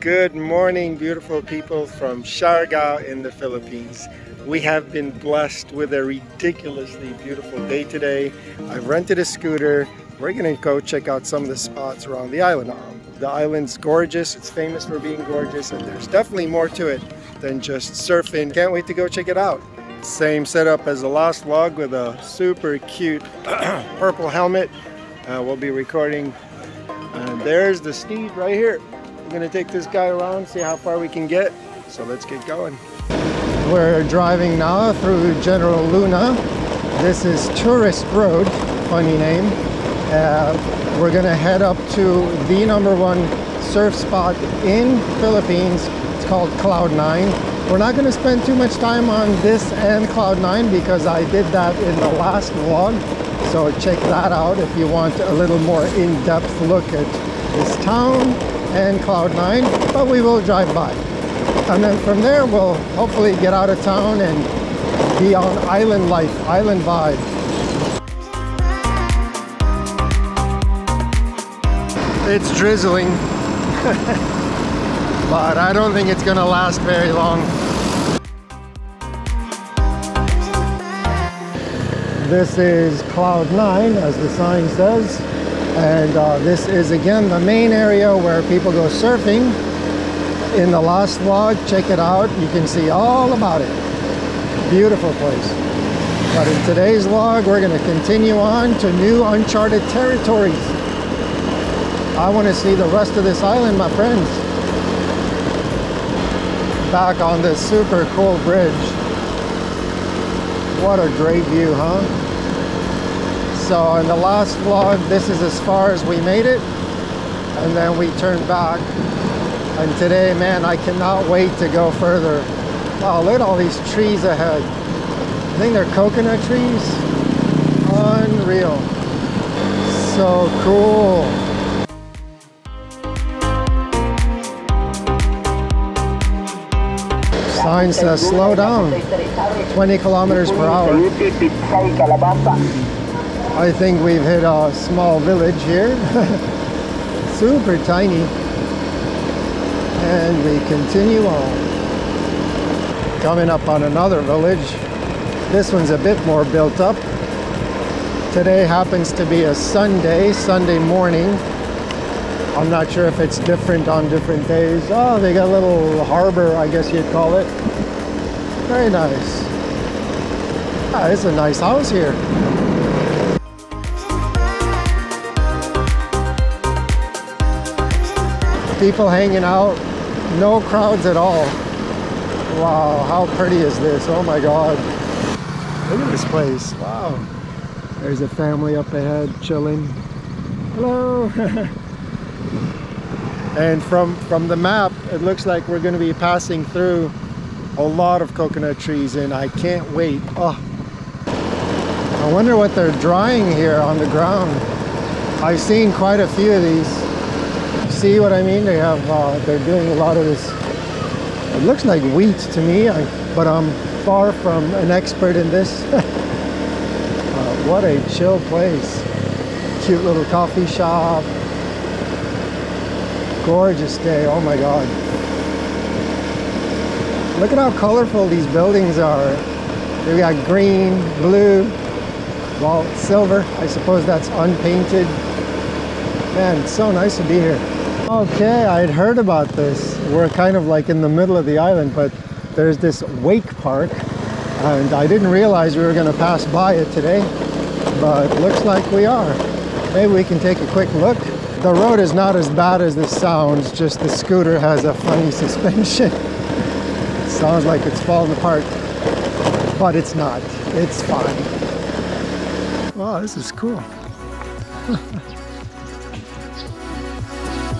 Good morning, beautiful people from Siargao in the Philippines. We have been blessed with a ridiculously beautiful day today. I've rented a scooter. We're gonna go check out some of the spots around the island. The island's gorgeous, it's famous for being gorgeous, and there's definitely more to it than just surfing. Can't wait to go check it out. Same setup as the last vlog with a super cute purple helmet. Uh, we'll be recording. And there's the steed right here. We're gonna take this guy around, see how far we can get. So let's get going. We're driving now through General Luna. This is Tourist Road, funny name. Uh, we're gonna head up to the number one surf spot in Philippines. It's called Cloud9. We're not gonna spend too much time on this and Cloud9 because I did that in the last vlog. So check that out if you want a little more in-depth look at this town and Cloud9, but we will drive by. And then from there, we'll hopefully get out of town and be on island life, island vibe. It's drizzling, but I don't think it's gonna last very long. This is Cloud 9, as the sign says. And uh, this is again the main area where people go surfing in the last vlog. Check it out. You can see all about it. Beautiful place. But in today's vlog, we're going to continue on to new uncharted territories. I want to see the rest of this island, my friends. Back on this super cool bridge. What a great view, huh? So in the last vlog, this is as far as we made it. And then we turned back and today, man, I cannot wait to go further. Wow, look at all these trees ahead. I think they're coconut trees. Unreal. So cool. Sign says slow down. 20 kilometers per hour. I think we've hit a small village here. Super tiny and we continue on. Coming up on another village. This one's a bit more built up. Today happens to be a Sunday, Sunday morning. I'm not sure if it's different on different days. Oh, they got a little harbor, I guess you'd call it. Very nice. Ah, it's a nice house here. People hanging out, no crowds at all. Wow, how pretty is this? Oh my God. Look at this place, wow. There's a family up ahead chilling. Hello. and from, from the map, it looks like we're gonna be passing through a lot of coconut trees and I can't wait. Oh, I wonder what they're drying here on the ground. I've seen quite a few of these see what I mean? They have, uh, they're doing a lot of this. It looks like wheat to me, I, but I'm far from an expert in this. uh, what a chill place. Cute little coffee shop. Gorgeous day, oh my God. Look at how colorful these buildings are. They've got green, blue, well, silver. I suppose that's unpainted. Man, it's so nice to be here. Okay, I'd heard about this. We're kind of like in the middle of the island, but there's this wake park, and I didn't realize we were going to pass by it today, but looks like we are. Maybe we can take a quick look. The road is not as bad as this sounds, just the scooter has a funny suspension. sounds like it's falling apart, but it's not. It's fine. Wow, this is cool.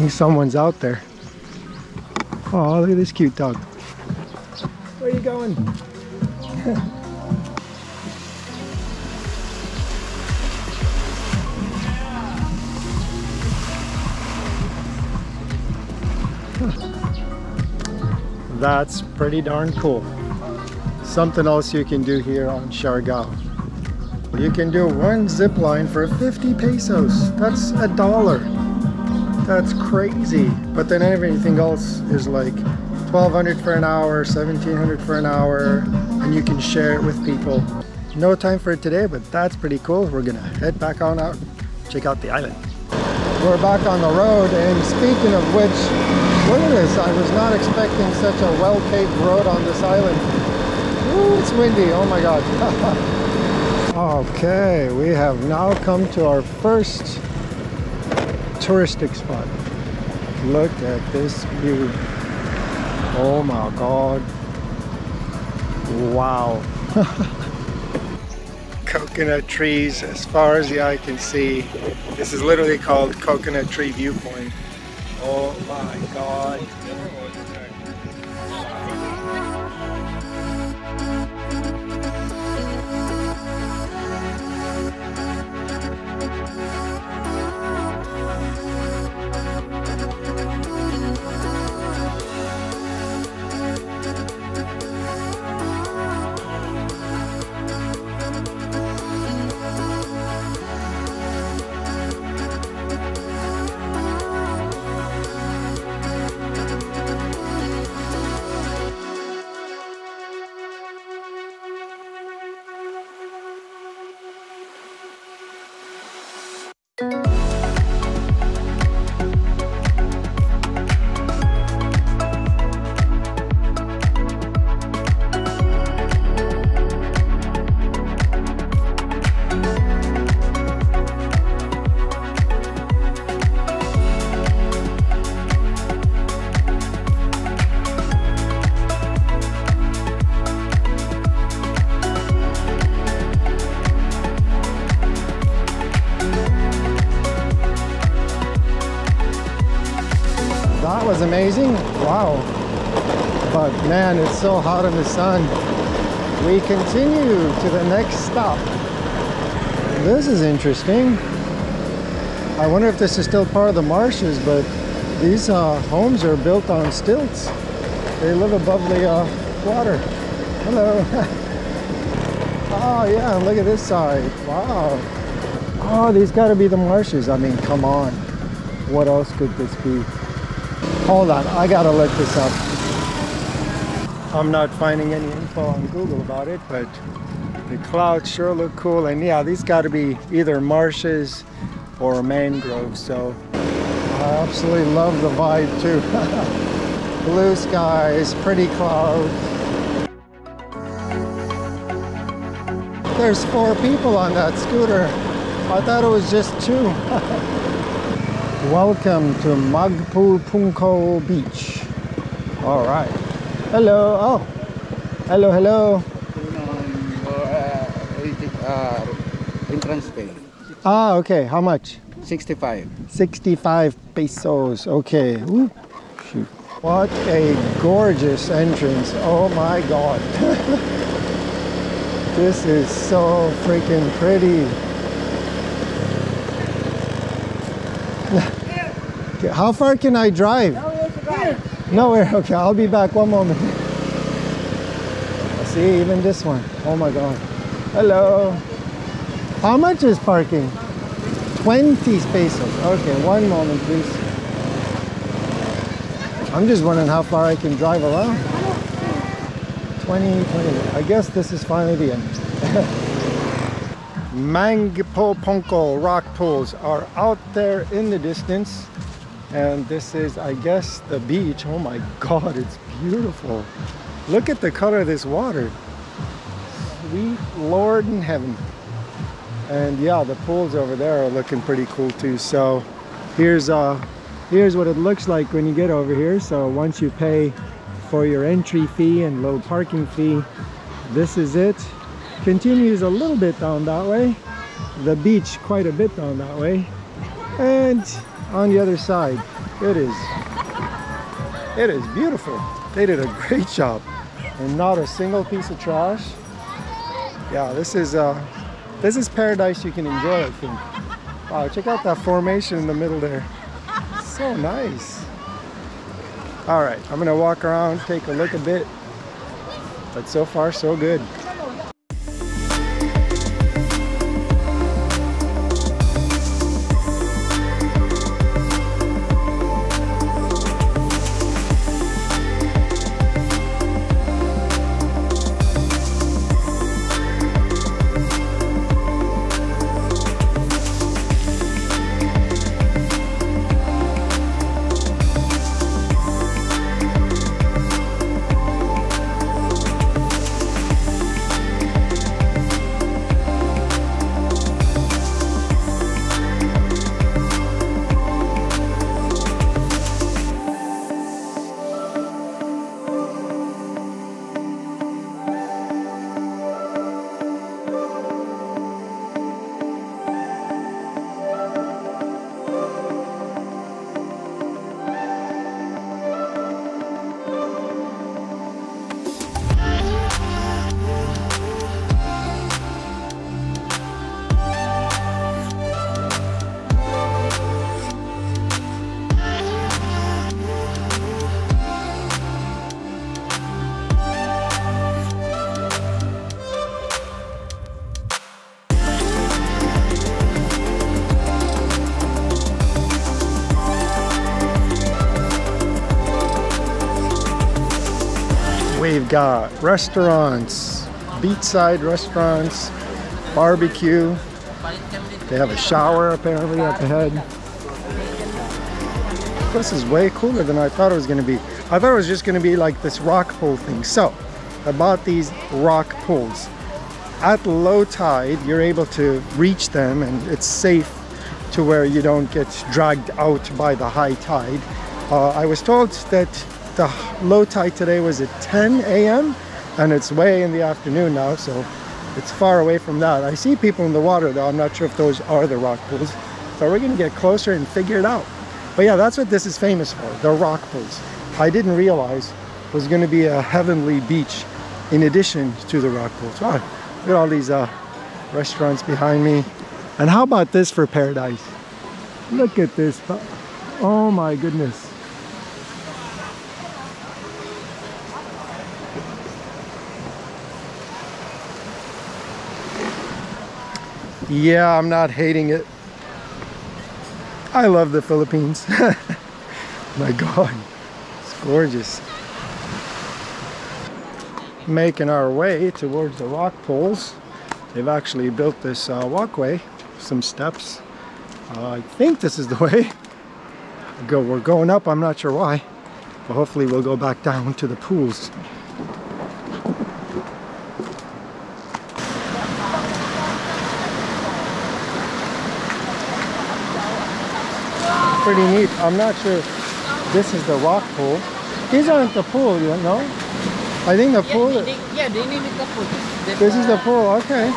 Think someone's out there. Oh, look at this cute dog. Where are you going? That's pretty darn cool. Something else you can do here on Siargao. You can do one zip line for 50 pesos. That's a dollar. That's crazy. but then everything else is like 1200 for an hour 1700 for an hour and you can share it with people. No time for it today but that's pretty cool. We're gonna head back on out check out the island. We're back on the road and speaking of which look at this. I was not expecting such a well-paved road on this island. Ooh, it's windy. Oh my god. Okay we have now come to our first touristic spot look at this view oh my god wow coconut trees as far as the eye can see. This is literally called Coconut Tree Viewpoint. Oh my God. But man, it's so hot in the sun. We continue to the next stop. This is interesting. I wonder if this is still part of the marshes, but these uh, homes are built on stilts. They live above the uh, water. Hello. oh yeah, look at this side. Wow. Oh, these gotta be the marshes. I mean, come on. What else could this be? Hold on, I gotta look this up. I'm not finding any info on Google about it, but the clouds sure look cool. And yeah, these gotta be either marshes or mangroves. So I absolutely love the vibe too. Blue skies, pretty clouds. There's four people on that scooter. I thought it was just two. Welcome to Magpupungko Beach. All right. Hello. Oh. Hello, hello. uh, entrance fee. Ah, okay. How much? 65. 65 pesos. Okay. Ooh, shoot. What a gorgeous entrance. Oh my God. this is so freaking pretty. How far can I drive? Nowhere. Okay, I'll be back one moment. See, even this one. Oh my God. Hello. How much is parking? 20 pesos. Okay, one moment, please. I'm just wondering how far I can drive around. 20, 20. I guess this is finally the end. Magpupungko rock pools are out there in the distance. And this is, I guess, the beach. Oh my God, it's beautiful. Look at the color of this water. Sweet Lord in heaven. And yeah, the pools over there are looking pretty cool too. So here's uh here's what it looks like when you get over here. So once you pay for your entry fee and low parking fee, this is it. Continues a little bit down that way. The beach quite a bit down that way. And on the other side, it is it is beautiful. They did a great job. And not a single piece of trash. Yeah, this is uh this is paradise you can enjoy, I think. Wow, check out that formation in the middle there. So nice. All right, I'm gonna walk around, take a look a bit. But so far, so good. Restaurants, beachside restaurants, barbecue. They have a shower apparently up ahead. This is way cooler than I thought it was going to be. I thought it was just going to be like this rock pool thing. So, I bought these rock pools. At low tide, you're able to reach them and it's safe to where you don't get dragged out by the high tide. Uh, I was told that the low tide today was at 10 a.m. and it's way in the afternoon now, so it's far away from that. I see people in the water though. I'm not sure if those are the rock pools. So we're gonna get closer and figure it out. But yeah, that's what this is famous for, the rock pools. I didn't realize was gonna be a heavenly beach in addition to the rock pools. Wow, look at all these uh, restaurants behind me. And how about this for paradise? Look at this. Oh my goodness. Yeah, I'm not hating it. I love the Philippines. My God, it's gorgeous. Making our way towards the rock pools. They've actually built this uh, walkway, some steps. Uh, I think this is the way. Go, we're going up, I'm not sure why. But hopefully we'll go back down to the pools. Pretty neat. I'm not sure this is the rock pool. These aren't the pool, you know? I think the yeah, pool... They, yeah, they it the pool. That's, This is the pool, okay.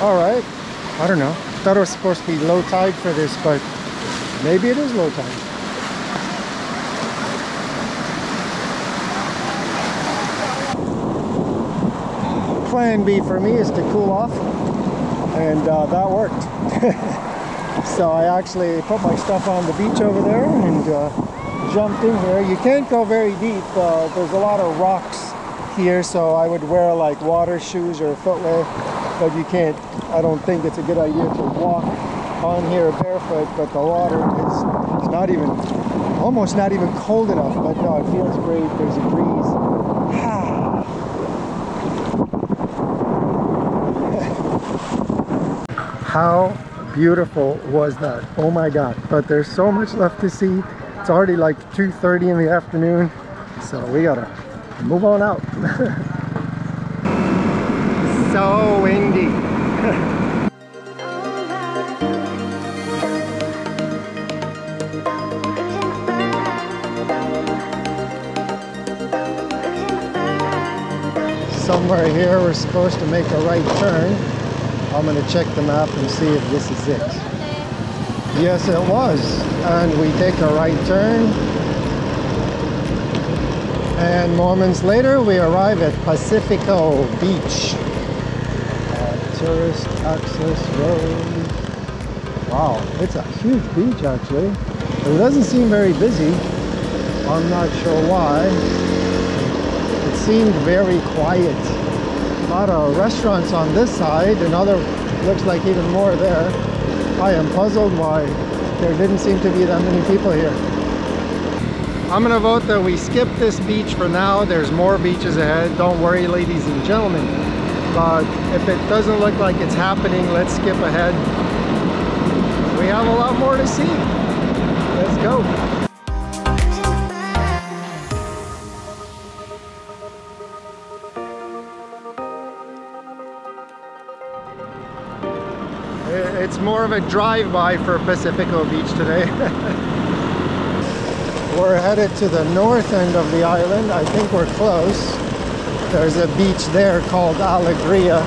Alright. I don't know. Thought it was supposed to be low tide for this, but maybe it is low tide. Plan B for me is to cool off, and uh, that worked. so I actually put my stuff on the beach over there and uh, jumped in here. You can't go very deep. Uh, there's a lot of rocks here, so I would wear like water shoes or footwear, but you can't. I don't think it's a good idea to walk on here barefoot, but the water is not even, almost not even cold enough, but no, it feels great. There's a breeze. How beautiful was that? Oh my God. But there's so much left to see. It's already like 2.30 in the afternoon. So we gotta move on out. so windy. Somewhere here we're supposed to make a right turn. I'm going to check the map and see if this is it. Yes, it was. And we take a right turn. And moments later, we arrive at Pacifico Beach. Uh, tourist access road. Wow, it's a huge beach actually. It doesn't seem very busy. I'm not sure why. It seemed very quiet a lot of restaurants on this side and other looks like even more there. I am puzzled why there didn't seem to be that many people here. I'm gonna vote that we skip this beach for now. There's more beaches ahead. Don't worry ladies and gentlemen. But if it doesn't look like it's happening let's skip ahead. We have a lot more to see. Let's go of a drive-by for Pacifico Beach today. we're headed to the north end of the island. I think we're close. There's a beach there called Alegria.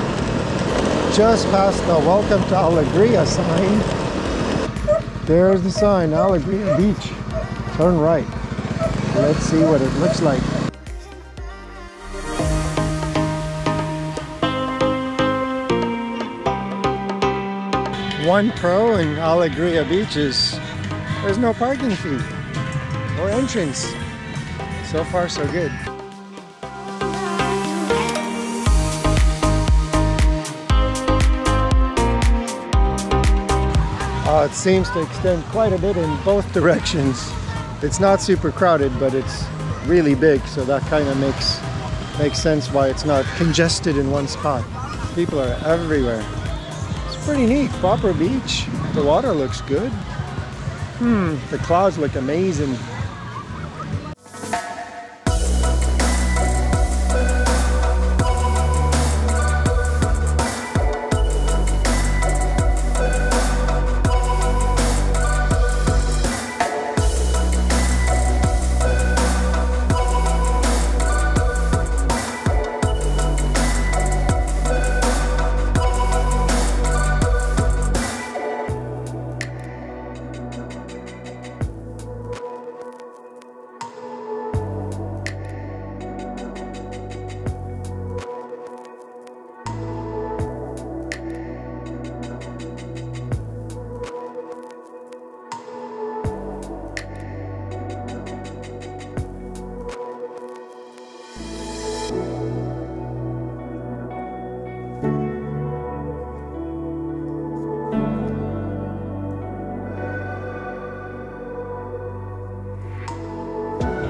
Just past the Welcome to Alegria sign. There's the sign, Alegria Beach. Turn right. Let's see what it looks like. One pro in Alegria Beach is there's no parking fee or entrance. So far so good. Uh, it seems to extend quite a bit in both directions. It's not super crowded, but it's really big, so that kind of makes Makes sense why it's not congested in one spot. People are everywhere. Pretty neat. Proper beach. The water looks good. Hmm, the clouds look amazing.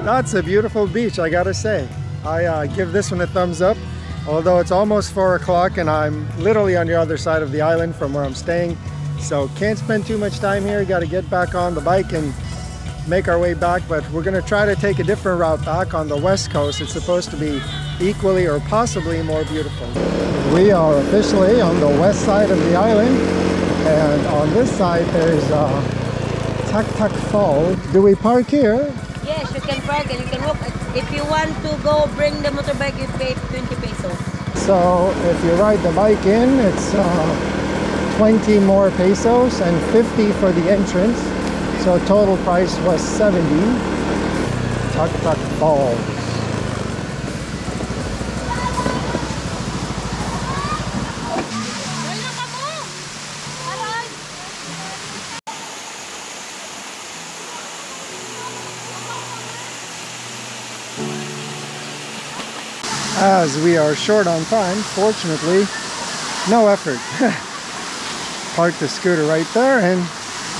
That's a beautiful beach, I gotta say. I uh, give this one a thumbs up, although it's almost four o'clock and I'm literally on the other side of the island from where I'm staying. So can't spend too much time here. Got to get back on the bike and make our way back, but we're gonna try to take a different route back on the west coast. It's supposed to be equally or possibly more beautiful. We are officially on the west side of the island, and on this side there's uh, Tak Tak Fall. Do we park here? Park and you can walk. If you want to go bring the motorbike, you pay 20 pesos. So if you ride the bike in, it's uh, 20 more pesos and 50 for the entrance. So total price was 70. Tuk Tuk Falls. As we are short on time, fortunately, no effort. Park the scooter right there and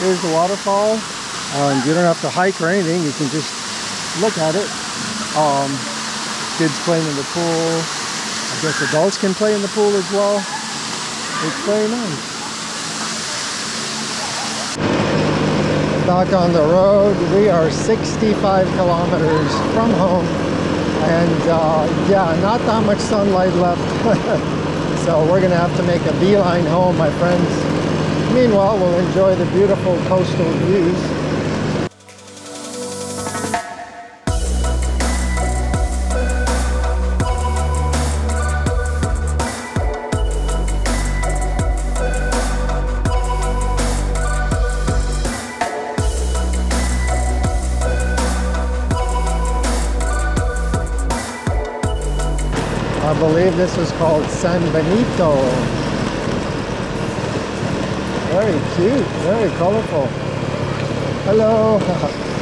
there's the waterfall. Um, you don't have to hike or anything, you can just look at it. Um, kids playing in the pool. I guess adults can play in the pool as well. It's very nice. Back on the road, we are 65 kilometers from home and uh, yeah, not that much sunlight left. so we're gonna have to make a beeline home, my friends. Meanwhile, we'll enjoy the beautiful coastal views. I believe this was called San Benito. Very cute, very colorful. Hello.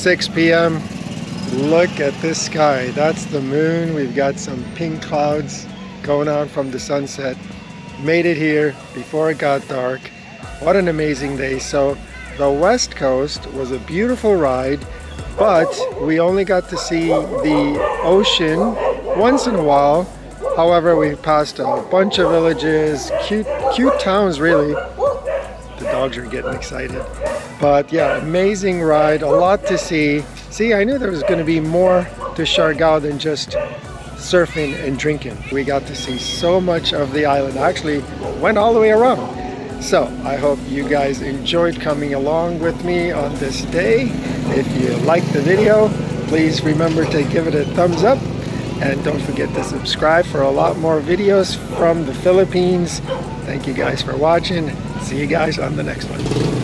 6 p.m. Look at this sky. That's the moon. We've got some pink clouds going on from the sunset. Made it here before it got dark. What an amazing day. So the west coast was a beautiful ride, but we only got to see the ocean once in a while. However, we passed a bunch of villages, cute, cute towns really. The dogs are getting excited. But yeah, amazing ride, a lot to see. See, I knew there was going to be more to Siargao than just surfing and drinking. We got to see so much of the island. I actually went all the way around. So I hope you guys enjoyed coming along with me on this day. If you liked the video, please remember to give it a thumbs up and don't forget to subscribe for a lot more videos from the Philippines. Thank you guys for watching. See you guys on the next one.